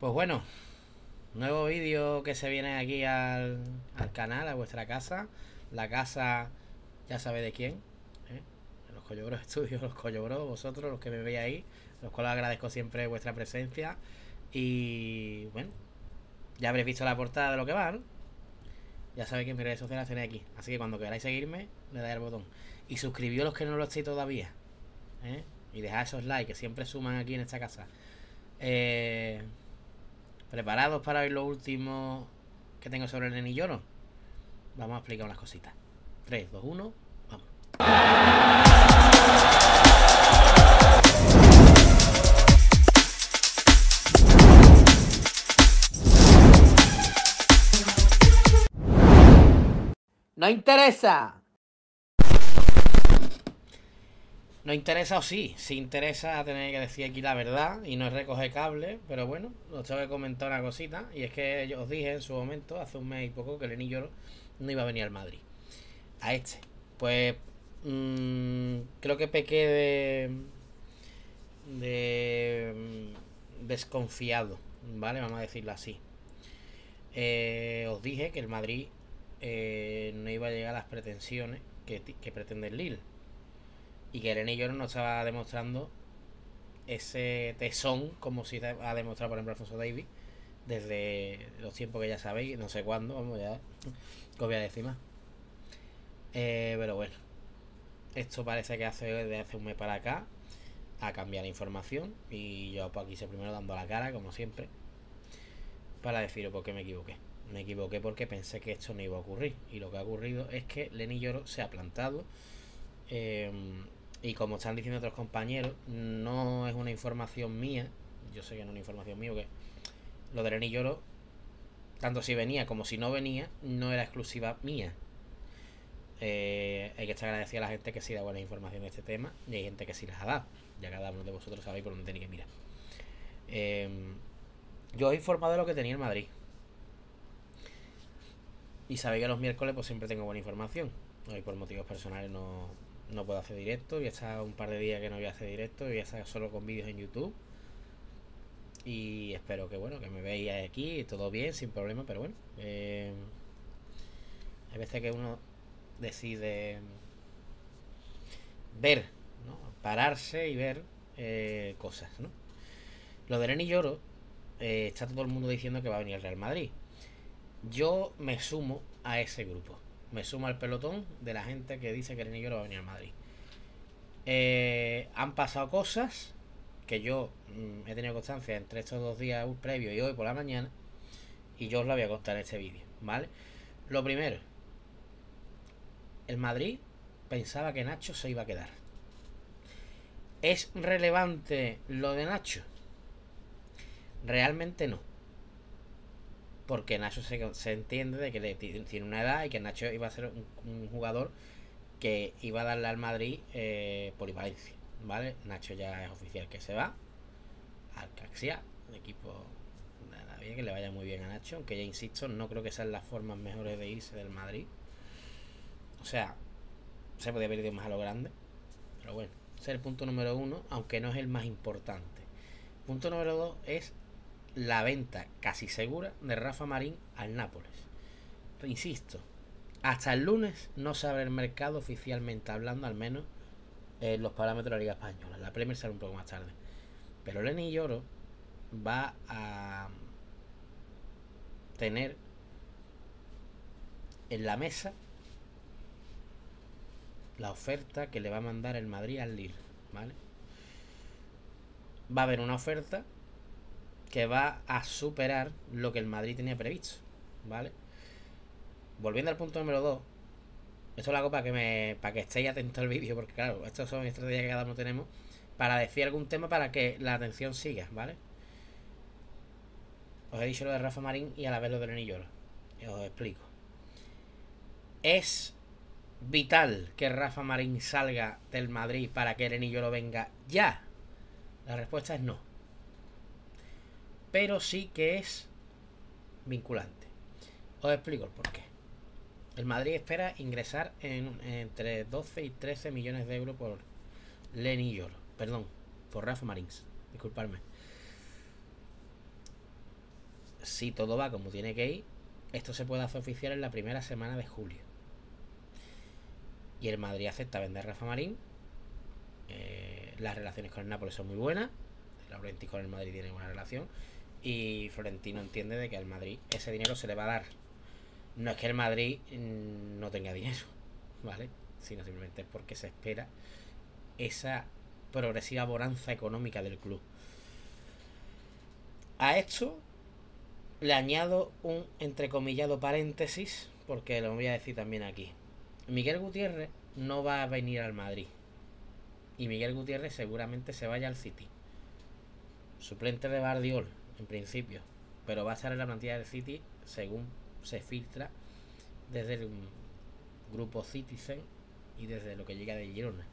Pues bueno, nuevo vídeo que se viene aquí al, canal, a vuestra casa. La casa, ya sabe de quién. ¿eh? Los Collobros Estudios, los Collobros, vosotros, los que me veis ahí. Los cuales agradezco siempre vuestra presencia. Y bueno, ya habréis visto la portada de lo que va, ¿no? Ya sabéis que mis redes sociales tenéis aquí. Así que cuando queráis seguirme, le dais al botón. Y suscribíos los que no lo estéis todavía. ¿eh? Y dejad esos likes que siempre suman aquí en esta casa. Eh, ¿Preparados para ver lo último que tengo sobre el nenillo Vamos a explicar unas cositas. 3, 2, 1, vamos. No interesa. No interesa o sí, si interesa tener que decir aquí la verdad y no recoger cable, pero bueno, os tengo que comentar una cosita y es que yo os dije en su momento, hace un mes y poco, que el niño no iba a venir al Madrid. A este. Pues mmm, creo que pequé de, de mm, desconfiado, ¿vale? Vamos a decirlo así. Eh, os dije que el Madrid eh, no iba a llegar a las pretensiones que, que pretende el Lille y que Irene Lloro no estaba demostrando ese tesón como si ha demostrado, por ejemplo, Alfonso Davis desde los tiempos que ya sabéis, no sé cuándo, vamos ya, que voy a decir más. Eh, pero bueno, esto parece que hace de hace un mes para acá a cambiar la información y yo pues aquí se primero dando la cara, como siempre, para deciros por qué me equivoqué. Me equivoqué porque pensé que esto no iba a ocurrir y lo que ha ocurrido es que Lenny Lloro se ha plantado. Eh, y como están diciendo otros compañeros, no es una información mía. Yo sé que no es una información mía, que lo de Reni Lloro, tanto si venía como si no venía, no era exclusiva mía. Eh, hay que estar agradecido a la gente que sí da buena información de este tema y hay gente que sí las ha dado. Ya cada uno de vosotros sabéis por dónde tenéis que mirar. Em, yo he informado de lo que tenía en Madrid. Y sabéis que los miércoles pues siempre tengo buena información. Hoy por motivos personales no, no puedo hacer directo, voy a estar un par de días que no voy a hacer directo, voy a solo con vídeos en YouTube. Y espero que bueno, que me veáis aquí, todo bien, sin problema, pero bueno. Eh, hay veces que uno decide ver, ¿no? pararse y ver eh, cosas, ¿no? Lo de Reni Lloro, eh, está todo el mundo diciendo que va a venir el Real Madrid. Yo me sumo a ese grupo me sumo al pelotón de la gente que dice que el niño va a venir a Madrid. Eh, han pasado cosas que yo mm, he tenido constancia entre estos dos días previos y hoy por la mañana. Y yo os la voy a contar en este vídeo, ¿vale? Lo primero, el Madrid pensaba que Nacho se iba a quedar. ¿Es relevante lo de Nacho? Realmente no porque Nacho se, entiende de que tiene una edad y que Nacho iba a ser un, jugador que iba a darle al Madrid eh, polivalencia, ¿vale? Nacho ya es oficial que se va al Caxia, un equipo nada bien, que le vaya muy bien a Nacho, aunque ya insisto, no creo que sean las formas mejores de irse del Madrid. O sea, se podría haber ido más a lo grande, pero bueno, ese es el punto número uno, aunque no es el más importante. Punto número dos es la venta casi segura de Rafa Marín al Nápoles. Insisto, hasta el lunes no se abre el mercado oficialmente hablando, al menos en los parámetros de la Liga Española. La Premier sale un poco más tarde. Pero Lenny Lloro va a tener en la mesa la oferta que le va a mandar el Madrid al Lille, ¿vale? Va a haber una oferta que va a superar lo que el Madrid tenía previsto, ¿vale? Volviendo al punto número 2, esto lo hago para que me para que estéis atentos al vídeo, porque claro, estas son estrategias que cada uno tenemos para decir algún tema para que la atención siga, ¿vale? Os he dicho lo de Rafa Marín y a la vez lo de Lenilloro. Os explico. Es vital que Rafa Marín salga del Madrid para que Lenilloro venga ya. La respuesta es no pero sí que es vinculante. Os explico el porqué. El Madrid espera ingresar en, entre 12 y 13 millones de euros por Lenny Lloro. Perdón, por Rafa Marins. Disculpadme. si todo va como tiene que ir, esto se puede hacer oficial en la primera semana de julio. Y el Madrid acepta vender Rafa Marín. Eh, las relaciones con el Nápoles son muy buenas. Laurenti con el Madrid tiene buena relación. Y Florentino entiende de que al Madrid ese dinero se le va a dar. No es que el Madrid mm, no tenga dinero, ¿vale? Sino simplemente porque se espera esa progresiva bonanza económica del club. A esto le añado un entrecomillado paréntesis, porque lo voy a decir también aquí. Miguel Gutiérrez no va a venir al Madrid. Y Miguel Gutiérrez seguramente se vaya al City. Suplente de Bardiol, en principio. Pero va a estar en la plantilla del City según se filtra desde el grupo Citizen y desde lo que llega de Girona.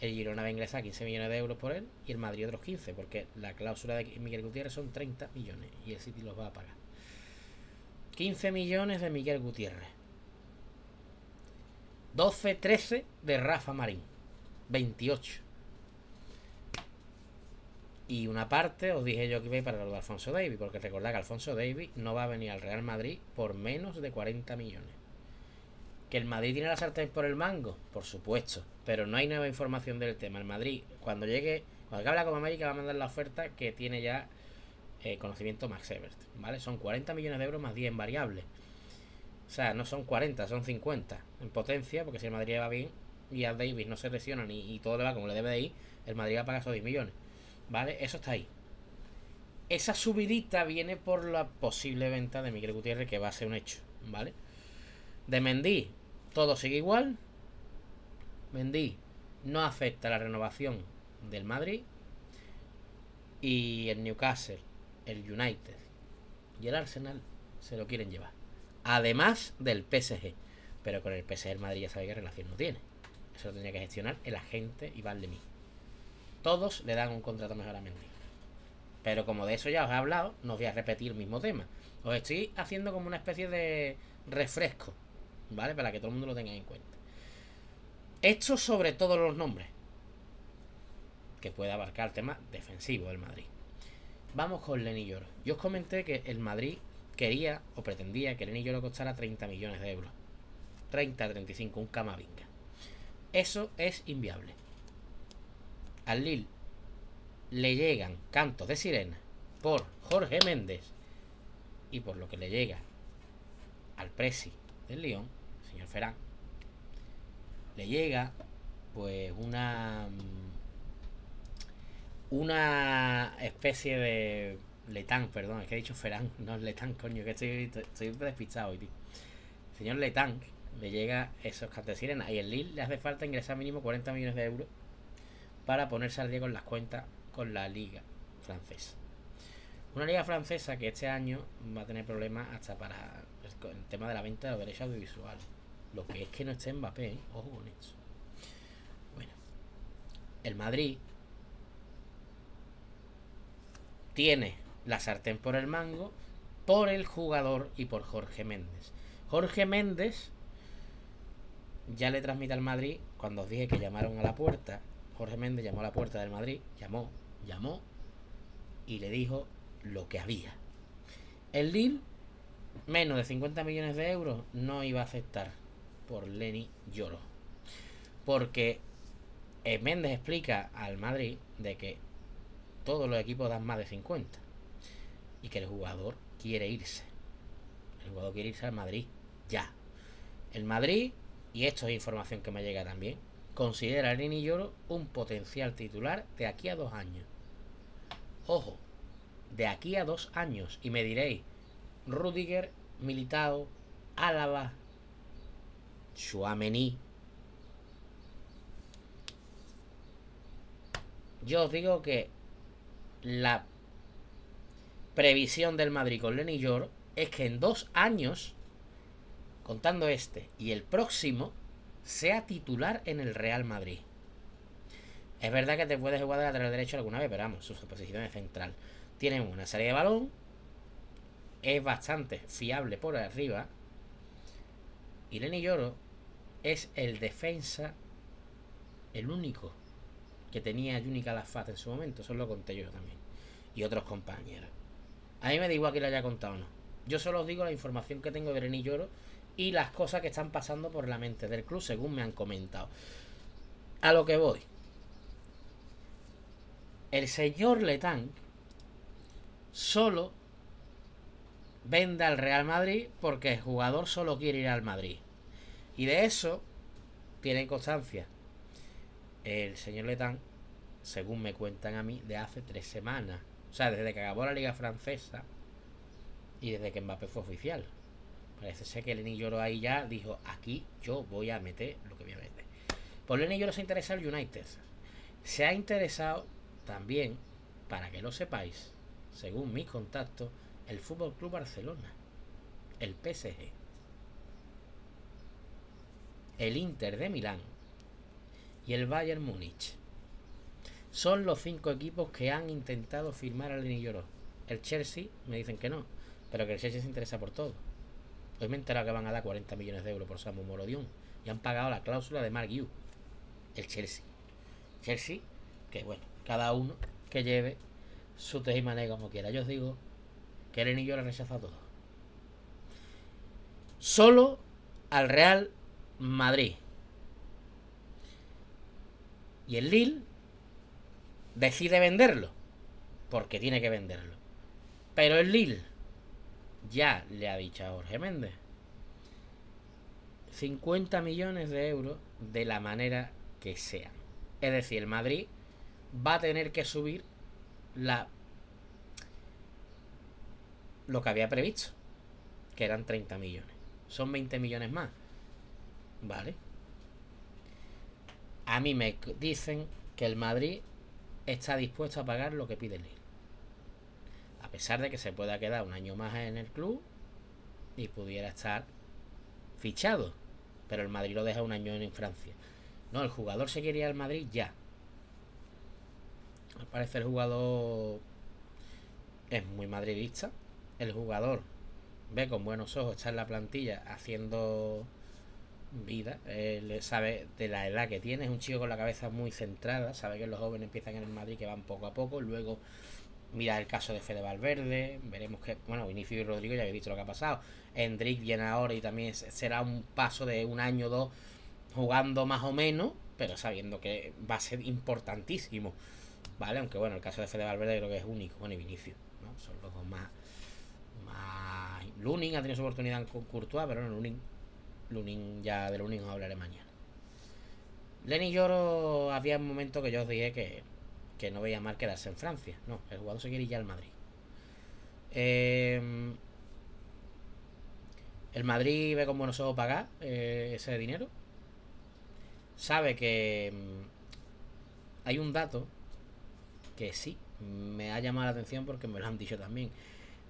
El Girona va a ingresar 15 millones de euros por él y el Madrid otros 15, porque la cláusula de Miguel Gutiérrez son 30 millones y el City los va a pagar. 15 millones de Miguel Gutiérrez. 12, 13 de Rafa Marín. 28. Y una parte os dije yo que iba a ir para lo de Alfonso Davis, porque recordad que Alfonso Davis no va a venir al Real Madrid por menos de 40 millones. ¿Que el Madrid tiene la sartén por el mango? Por supuesto. Pero no hay nueva información del tema. El Madrid, cuando llegue, cuando habla con América, va a mandar la oferta que tiene ya eh, conocimiento Max Ebert. ¿Vale? Son 40 millones de euros más 10 en variables. O sea, no son 40, son 50 en potencia, porque si el Madrid va bien y a Davis no se lesiona y, y todo le va como le debe de ir, el Madrid va a pagar esos 10 millones. ¿Vale? Eso está ahí. Esa subidita viene por la posible venta de Miguel Gutiérrez, que va a ser un hecho. ¿Vale? De Mendy, todo sigue igual. Mendy no afecta la renovación del Madrid. Y el Newcastle, el United y el Arsenal se lo quieren llevar. Además del PSG. Pero con el PSG el Madrid ya sabe qué relación no tiene. Eso lo tenía que gestionar el agente Iván Lemí. Todos le dan un contrato mejor a Mendy. Pero como de eso ya os he hablado, no voy a repetir el mismo tema. Os estoy haciendo como una especie de refresco ¿vale? Para que todo el mundo lo tenga en cuenta. Esto sobre todos los nombres, que puede abarcar tema defensivo del Madrid. Vamos con Lenny Lloro. Yo os comenté que el Madrid quería o pretendía que Lenny Lloro costara 30 millones de euros. 30 35, un camavinga. Eso es inviable. Al Lille le llegan cantos de sirena por Jorge Méndez y por lo que le llega al Presi del León señor Ferán, le llega pues una una especie de Letán, perdón, es que he dicho Ferán, no es Letán, coño, que estoy, estoy despistado hoy, tío. Señor Letán, le llega esos cantos y el Lille le hace falta ingresar mínimo 40 millones de euros para ponerse al día con las cuentas con la liga francesa. Una liga francesa que este año va a tener problemas hasta para el tema de la venta de los derechos audiovisuales. Lo que es que no esté Mbappé, ¿eh? ojo con eso. Bueno, el Madrid tiene la sartén por el mango por el jugador y por Jorge Méndez. Jorge Méndez ya le transmite al Madrid cuando os dije que llamaron a la puerta. Jorge Méndez llamó a la puerta del Madrid, llamó, llamó y le dijo lo que había. El Lille, menos de 50 millones de euros, no iba a aceptar por Lenny Lloro. Porque eh, Méndez explica al Madrid de que todos los equipos dan más de 50 y que el jugador quiere irse. El jugador quiere irse al Madrid ya. El Madrid, y esto es información que me llega también, considera a Lenny Lloro un potencial titular de aquí a dos años. Ojo, de aquí a dos años. Y me diréis, Rudiger, Militao, Álava, Chouameni. Yo os digo que la previsión del Madrid con Lenny Yor es que en dos años, contando este y el próximo, sea titular en el Real Madrid. Es verdad que te puedes jugar de lateral derecho alguna vez, pero vamos, su posición es central. Tiene una serie de balón, es bastante fiable por arriba. Y Lenny Lloro es el defensa, el único que tenía Juni Calafat en su momento. Eso lo conté yo también. Y otros compañeros. A mí me da igual que lo haya contado o no. Yo solo os digo la información que tengo de Reni Lloro y las cosas que están pasando por la mente del club según me han comentado. A lo que voy. El señor Letán solo vende al Real Madrid porque el jugador solo quiere ir al Madrid. Y de eso tiene constancia el señor Letán, según me cuentan a mí, de hace tres semanas. O sea, desde que acabó la Liga Francesa y desde que Mbappé fue oficial. Parece ser que Lenny Lloro ahí ya dijo, aquí yo voy a meter lo que voy a meter. Pues Lenny Lloro se interesa el United. Se ha interesado también, para que lo sepáis, según mis contactos, el Fútbol Club Barcelona, el PSG, el Inter de Milán y el Bayern Múnich. Son los cinco equipos que han intentado firmar a Lenny Lloro. El Chelsea me dicen que no, pero que el Chelsea se interesa por todo. Hoy me he enterado que van a dar 40 millones de euros por Samu Morodion y han pagado la cláusula de Mark Yu. El Chelsea. Chelsea, que bueno, cada uno que lleve su tejimané como quiera. Yo os digo que Lenny Lloro rechaza todo. Solo al Real Madrid. Y el Lille decide venderlo. Porque tiene que venderlo. Pero el Lille ya le ha dicho a Jorge Méndez 50 millones de euros de la manera que sea. Es decir, el Madrid va a tener que subir la lo que había previsto, que eran 30 millones. Son 20 millones más. Vale. A mí me dicen que el Madrid está dispuesto a pagar lo que pide el Lille. A pesar de que se pueda quedar un año más en el club y pudiera estar fichado. Pero el Madrid lo deja un año en Francia. No, el jugador se quería al Madrid ya. Al parecer el jugador es muy madridista. El jugador ve con buenos ojos estar en la plantilla haciendo vida. Él sabe de la edad que tiene, es un chico con la cabeza muy centrada, sabe que los jóvenes empiezan en el Madrid que van poco a poco, luego mira el caso de Fede Valverde, veremos que, bueno, Vinicio y Rodrigo ya habéis visto lo que ha pasado, Hendrik viene ahora y también será un paso de un año o dos jugando más o menos, pero sabiendo que va a ser importantísimo, ¿vale? Aunque bueno, el caso de Fede Valverde creo que es único, bueno, y Vinicio, ¿no? Son los dos más... más... Lunin ha tenido su oportunidad con Courtois, pero no, Lunin Lunin, ya de Lunin os hablaré mañana. Lenny Lloro había un momento que yo os dije que, que no veía mal quedarse en Francia. No, el jugador se quiere ir ya al Madrid. Em, el Madrid ve con buenos ojos pagar eh, ese dinero. Sabe que em, hay un dato que sí me ha llamado la atención porque me lo han dicho también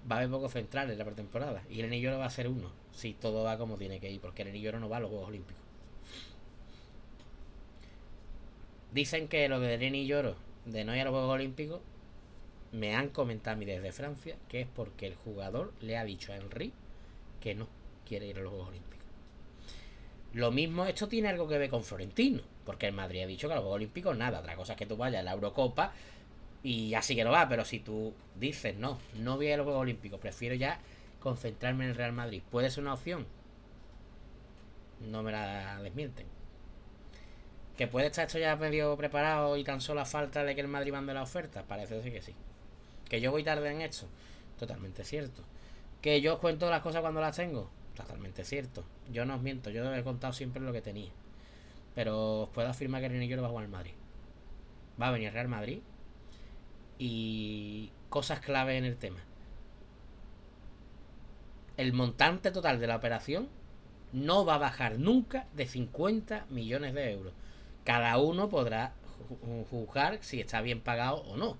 va a haber pocos centrales en la pretemporada. Y el anillo va a ser uno, si todo va como tiene que ir, porque el anillo no va a los Juegos Olímpicos. Dicen que lo de Lenny Lloro de no ir a los Juegos Olímpicos me han comentado a mí desde Francia que es porque el jugador le ha dicho a Henry que no quiere ir a los Juegos Olímpicos. Lo mismo, esto tiene algo que ver con Florentino, porque el Madrid ha dicho que a los Juegos Olímpicos nada, otra cosa es que tú vayas a la Eurocopa y así que no va, pero si tú dices, no, no voy a los Juegos Olímpicos, prefiero ya concentrarme en el Real Madrid, ¿puede ser una opción? No me la desmienten. ¿Que puede estar esto ya medio preparado y tan solo falta de que el Madrid mande la oferta? Parece ser que sí. ¿Que yo voy tarde en esto? Totalmente cierto. ¿Que yo os cuento las cosas cuando las tengo? Totalmente cierto. Yo no os miento, yo he contado siempre lo que tenía. Pero os puedo afirmar que el niño va a jugar al Madrid. Va a venir Real Madrid y cosas clave en el tema. El montante total de la operación no va a bajar nunca de 50 millones de euros. Cada uno podrá juzgar si está bien pagado o no.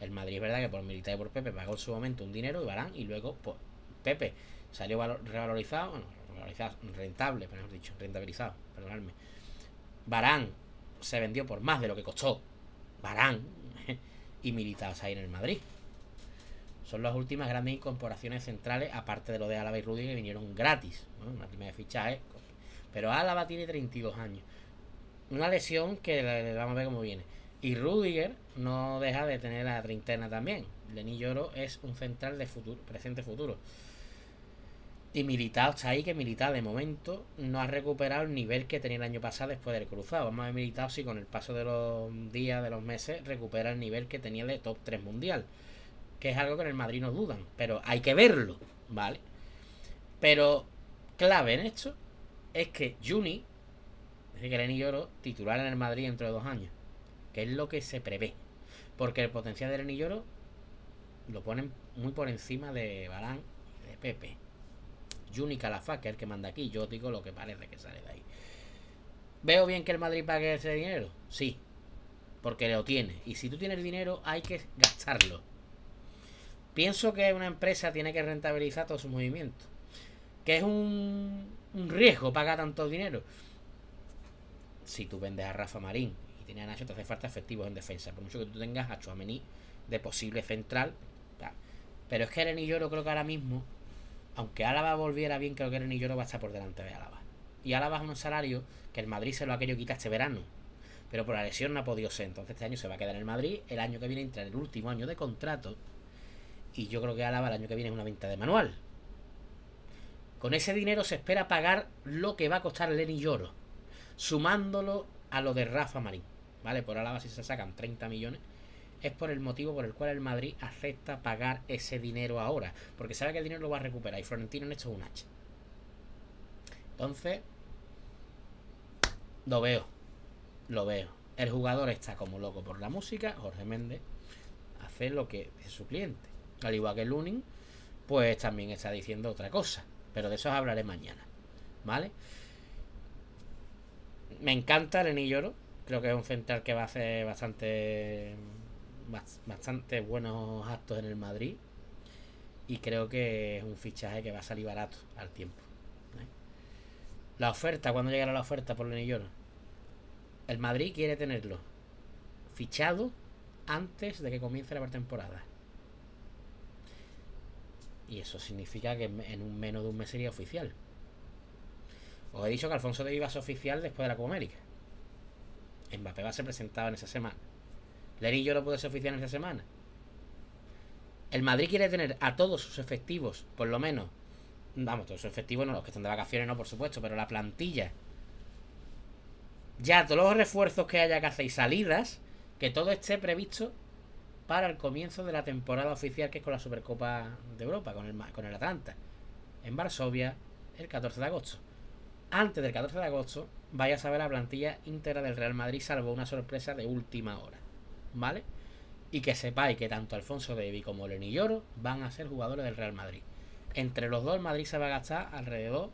El Madrid es verdad que por Militar y por Pepe pagó en su momento un dinero y Barán y luego pues, Pepe salió revalorizado, bueno, revalorizado, rentable, pero dicho, rentabilizado, perdonadme. Barán se vendió por más de lo que costó. Barán, y militados ahí en el Madrid. Son las últimas grandes incorporaciones centrales, aparte de lo de Álava y Rudiger, que vinieron gratis. Una primera fichaje. Pero Álava tiene 32 años. Una lesión que vamos a ver cómo viene. Y Rudiger no deja de tener la treintena también. Lenny Lloro es un central de futuro, presente-futuro. Y Militao está ahí, que Militao de momento no ha recuperado el nivel que tenía el año pasado después del cruzado. Vamos a ver Militao si con el paso de los días, de los meses, recupera el nivel que tenía de top 3 mundial. Que es algo que en el Madrid no dudan. Pero hay que verlo, ¿vale? Pero clave en esto es que Juni, es que Lenny Lloro, titular en el Madrid dentro de dos años. Que es lo que se prevé. Porque el potencial de Lenny Lloro lo ponen muy por encima de Balán y de Pepe. Juni Calafá, que es el que manda aquí. Yo digo lo que parece que sale de ahí. ¿Veo bien que el Madrid pague ese dinero? Sí. Porque lo tiene. Y si tú tienes dinero, hay que gastarlo. Pienso que una empresa tiene que rentabilizar todos sus movimientos. Que es un, un riesgo pagar tanto dinero. Si tú vendes a Rafa Marín y tienes a Nacho, te hace falta efectivos en defensa. Por mucho que tú tengas a Chuamení de posible central. Pero es que el yo creo que ahora mismo aunque Álava volviera bien, creo que el Lloro va a estar por delante de Álava. Y Álava es un salario que el Madrid se lo ha querido quitar este verano. Pero por la lesión no ha podido ser. Entonces este año se va a quedar en el Madrid. El año que viene entra en el último año de contrato. Y yo creo que Álava el año que viene es una venta de manual. Con ese dinero se espera pagar lo que va a costar Lenny Lloro. Sumándolo a lo de Rafa Marín. ¿Vale? Por Álava si se sacan 30 millones es por el motivo por el cual el Madrid acepta pagar ese dinero ahora, porque sabe que el dinero lo va a recuperar y Florentino en esto es un H. Entonces, lo veo, lo veo. El jugador está como loco por la música, Jorge Méndez hace lo que es su cliente. Al igual que Lunin, pues también está diciendo otra cosa, pero de eso hablaré mañana, ¿vale? Me encanta Lenny Lloro, creo que es un central que va a hacer bastante bastante buenos actos en el Madrid. Y creo que es un fichaje que va a salir barato al tiempo. ¿eh? La oferta, cuando llegará la oferta por Lenny El Madrid quiere tenerlo fichado antes de que comience la pretemporada. Y eso significa que en un menos de un mes sería oficial. Os he dicho que Alfonso de Vivas es oficial después de la Copa América. Mbappé va a ser presentado en esa semana. Lerillo no puede ser oficial en esta semana. El Madrid quiere tener a todos sus efectivos, por lo menos. Vamos, todos sus efectivos, no los que están de vacaciones, no, por supuesto, pero la plantilla. Ya todos los refuerzos que haya que hacer y salidas, que todo esté previsto para el comienzo de la temporada oficial que es con la Supercopa de Europa, con el, con el Atlanta, en Varsovia, el 14 de agosto. Antes del 14 de agosto, vaya a saber la plantilla íntegra del Real Madrid, salvo una sorpresa de última hora. ¿vale? Y que sepáis que tanto Alfonso David como Lenny Lloro van a ser jugadores del Real Madrid. Entre los dos, el Madrid se va a gastar alrededor,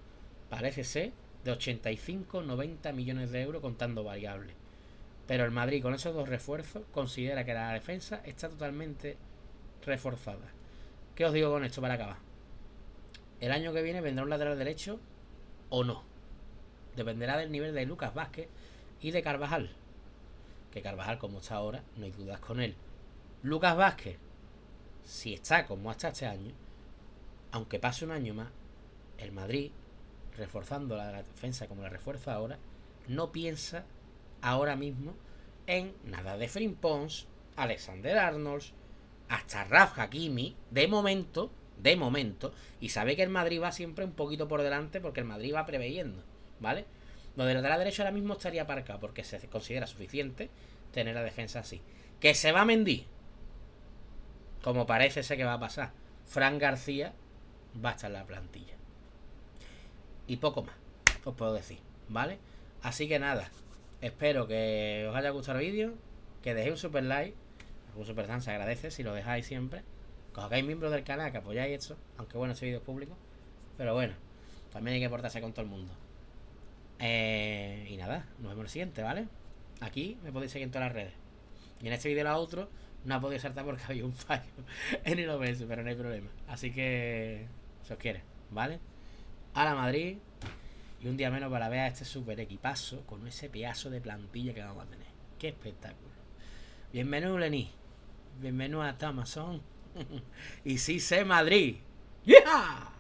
parece ser, de 85-90 millones de euros contando variables. Pero el Madrid, con esos dos refuerzos, considera que la defensa está totalmente reforzada. ¿Qué os digo con esto para acabar? El año que viene vendrá un lateral derecho o no. Dependerá del nivel de Lucas Vázquez y de Carvajal que Carvajal, como está ahora, no hay dudas con él. Lucas Vázquez, si está como hasta este año, aunque pase un año más, el Madrid, reforzando la, defensa como la refuerza ahora, no piensa ahora mismo en nada de Frimpons, Alexander Arnold, hasta Raf Hakimi, de momento, de momento, y sabe que el Madrid va siempre un poquito por delante porque el Madrid va preveyendo, ¿vale? Lo de lateral derecho ahora mismo estaría aparcado porque se considera suficiente tener la defensa así. Que se va a. Como parece ser que va a pasar. Fran García va a estar en la plantilla. Y poco más, os puedo decir, ¿vale? Así que nada, espero que os haya gustado el vídeo, que dejéis un super like, un super dan se agradece si lo dejáis siempre, que os hagáis miembros del canal, que apoyáis esto, aunque bueno, este vídeo es público, pero bueno, también hay que portarse con todo el mundo. Eh, y nada, nos vemos el siguiente, ¿vale? Aquí me podéis seguir en todas las redes. Y en este vídeo la otro no ha podido saltar porque había un fallo en el OBS, pero no hay problema. Así que se os quiere, ¿vale? A la Madrid. Y un día menos para ver a este super equipazo con ese pedazo de plantilla que vamos a tener. ¡Qué espectáculo! Bienvenido, Lenny. Bienvenido a Amazon. y sí sé Madrid. ¡Yeah!